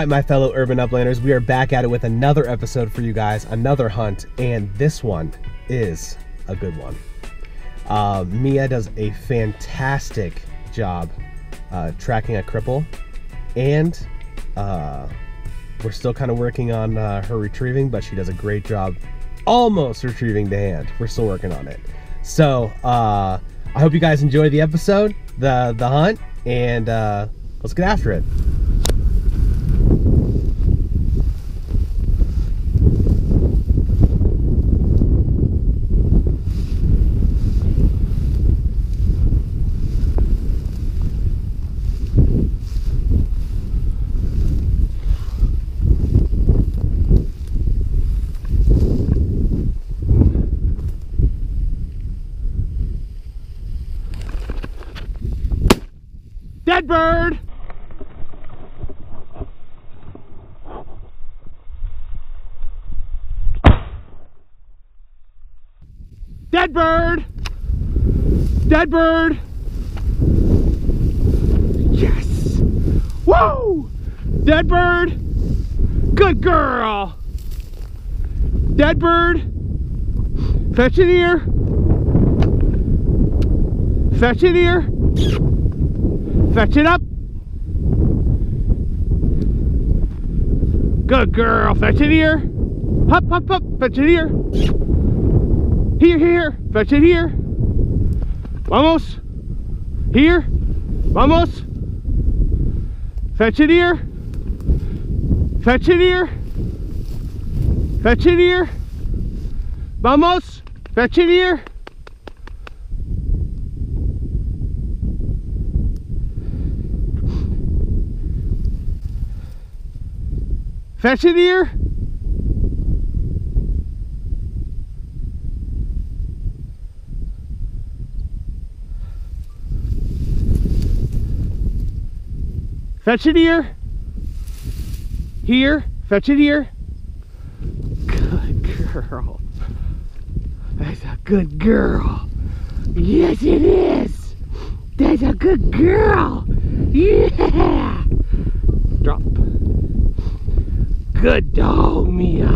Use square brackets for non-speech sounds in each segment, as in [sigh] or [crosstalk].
right, my fellow urban uplanders, we are back at it with another episode for you guys, another hunt, and this one is a good one. Uh, Mia does a fantastic job uh, tracking a cripple, and uh, we're still kind of working on uh, her retrieving, but she does a great job almost retrieving the hand. We're still working on it. So uh, I hope you guys enjoy the episode, the the hunt, and uh, let's get after it. Dead bird! Dead bird! Dead bird! Yes! Woo! Dead bird! Good girl! Dead bird! Fetch it here! Fetch it here! Fetch it up. Good girl. Fetch it here. Hop, hop, hop. Fetch it here. Here, here. Fetch it here. Vamos. Here. Vamos. Fetch it here. Fetch it here. Fetch it here. Vamos. Fetch it here. Fetch it here. Fetch it here. Here. Fetch it here. Good girl. That's a good girl. Yes, it is. That's a good girl. Yeah. Drop. Good dog, Mia.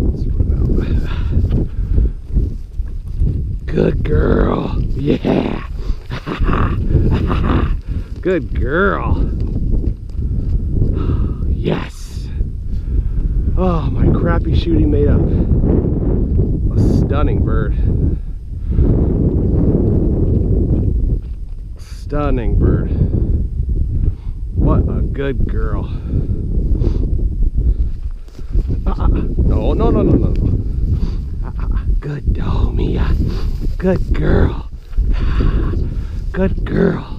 Let's put it out. Good girl. Yeah. Good girl. [sighs] Yes. Oh, my crappy shooting made up. A stunning bird. Stunning bird. What a good girl. Uh, uh, no, no, no, no, no. Uh, good dog, Mia. Good girl. [sighs] Good girl.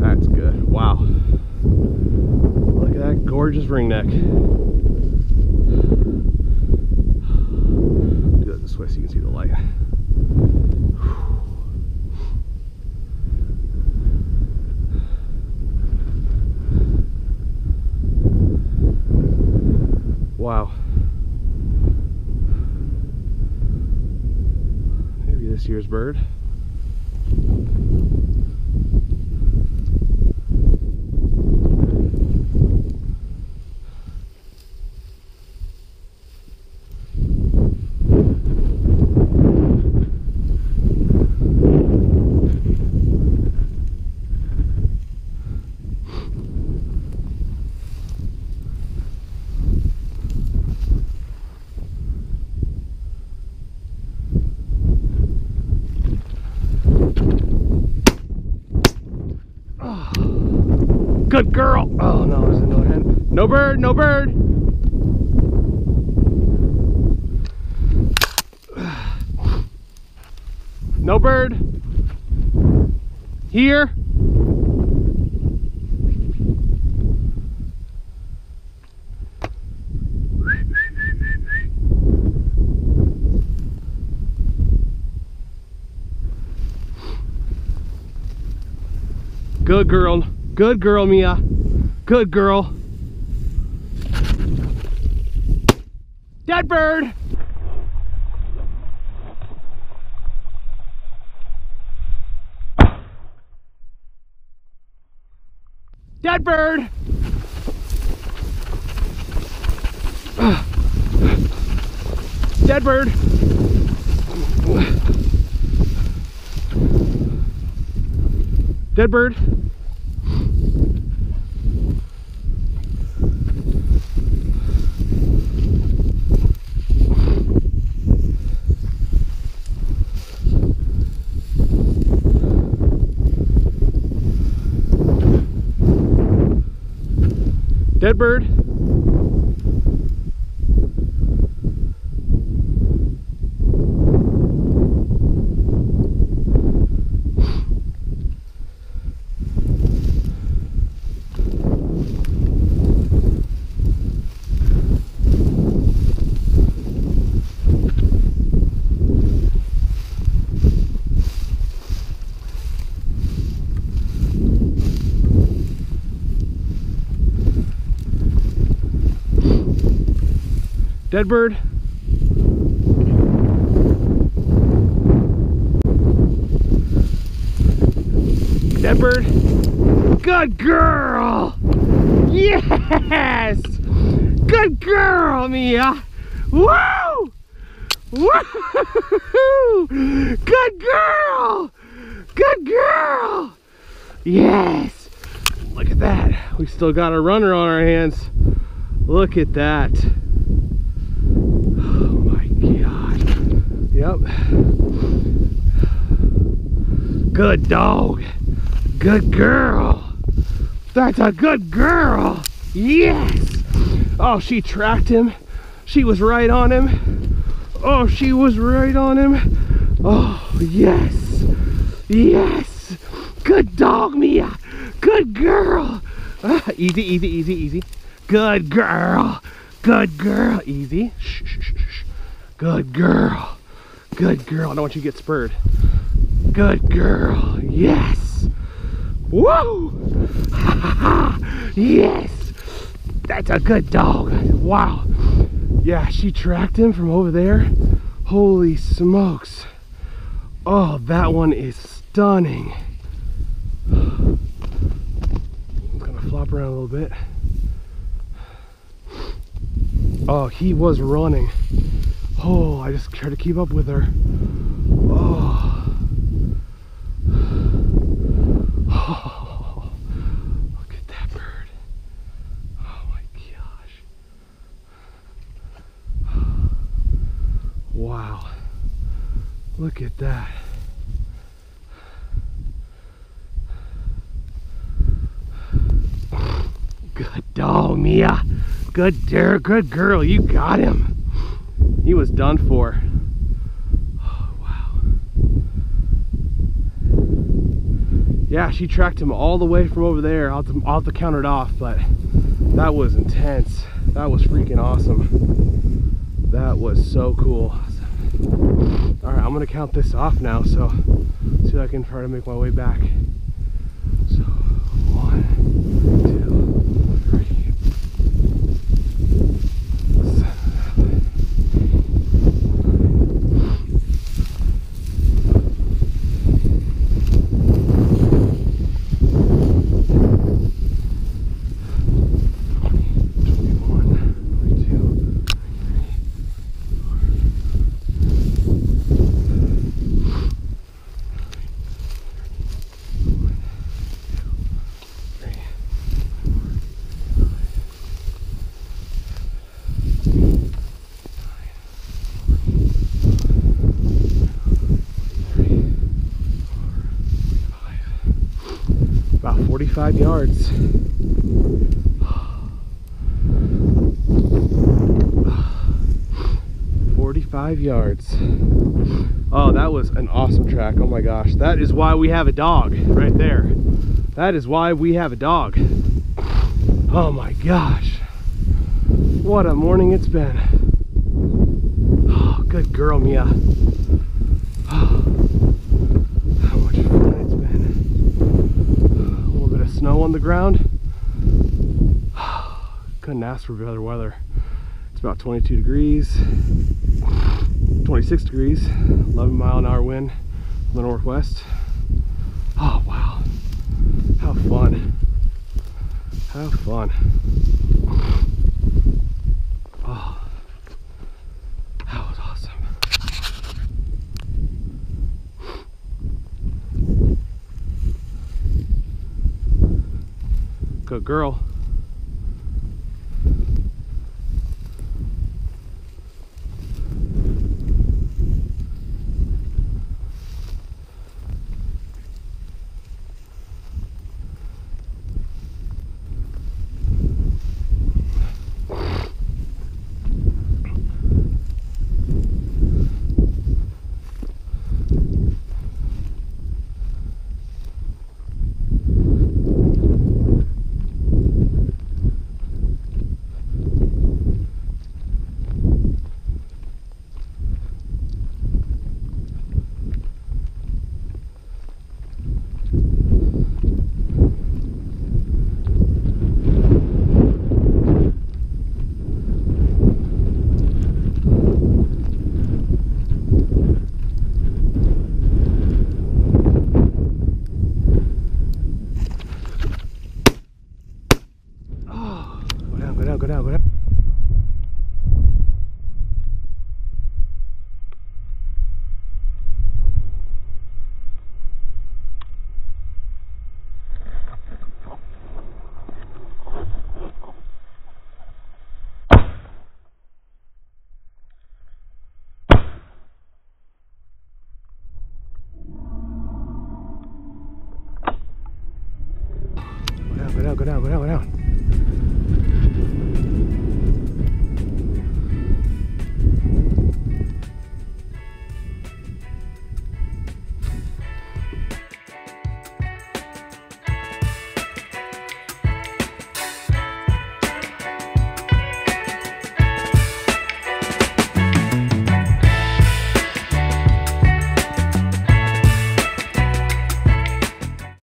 That's good. Wow. Look at that gorgeous ringneck. Do that this way so you can see the light. Wow. Maybe this year's bird. Good girl. Oh no, there's another hen. No bird, no bird. No bird. Here. Good girl. Good girl, Mia. Good girl. Dead bird. Dead bird. Dead bird. Dead bird. Dead bird. Dead bird. Dead bird. Good girl. Yes. Good girl, Mia. Woo! Woo! Good girl. Good girl. Yes. Look at that. We still got a runner on our hands. Look at that. Oh my god. Yep. Good dog. Good girl. That's a good girl. Yes. Oh, she tracked him. She was right on him. Oh, she was right on him. Oh, yes. Yes. Good dog, Mia. Good girl. Ah, easy, easy, easy, easy. Good girl. Good girl. Easy. Shh, shh, shh. Good girl. Good girl. I don't want you to get spurred. Good girl. Yes. Woo! [laughs] yes. That's a good dog. Wow. Yeah, she tracked him from over there. Holy smokes. Oh, that one is stunning. I'm gonna flop around a little bit. Oh, he was running. Oh, I just try to keep up with her. Oh. Oh, [sighs] look at that bird. Oh my gosh. Wow. Look at that. Good dog, Mia. Good dear, good girl. You got him. He was done for. Oh, [sighs] wow. Yeah, she tracked him all the way from over there. I'll have, to, I'll have to count it off, but that was intense. That was freaking awesome. That was so cool. All right, I'm gonna count this off now, so see if I can try to make my way back. So, one, Forty-five yards. Forty-five yards. Oh, that was an awesome track. Oh my gosh. That is why we have a dog right there. That is why we have a dog. Oh my gosh. What a morning it's been. Oh, good girl, Mia. Oh. Snow on the ground. [sighs] couldn't ask for better weather. It's about 22 degrees, 26 degrees, 11 mile an hour wind from the northwest. Oh wow, how fun. How fun. Oh, that was awesome. Good girl. Oh, go down, go down, go down, go down. Go down, go down, go down,